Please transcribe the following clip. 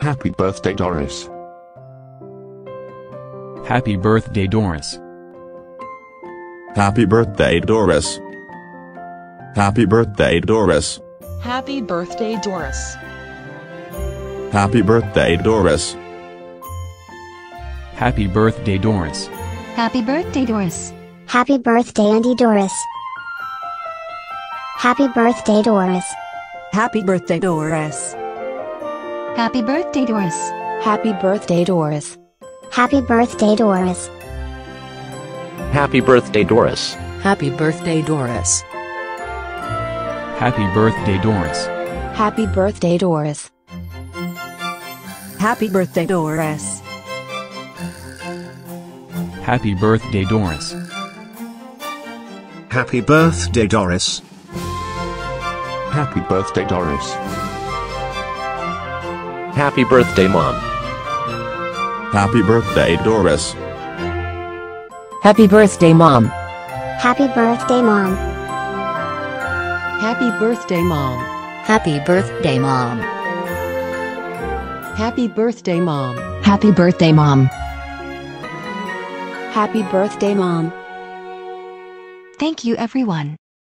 Happy birthday, Doris. Happy birthday Doris. Happy birthday, Doris. Happy birthday, Doris. Happy birthday, Doris. Happy birthday, Doris. Happy birthday Doris. Happy birthday, Doris. Happy birthday, Auntie Doris. Happy birthday, Doris. Happy birthday, Doris. Happy birthday, Doris. Happy birthday, Doris. Happy birthday, Doris. Happy birthday, Doris. Happy birthday, Doris. Happy birthday Doris. Happy birthday, Doris. Happy birthday, Doris. Happy birthday Doris. Happy birthday, Doris. Happy birthday, Doris. Happy birthday, Mom. Happy birthday, Doris. Happy birthday, Mom. Happy birthday, Mom. Happy birthday, Mom. Happy birthday, Mom. Happy birthday, Mom. Happy birthday, Mom. Happy birthday, Mom. Thank you, everyone.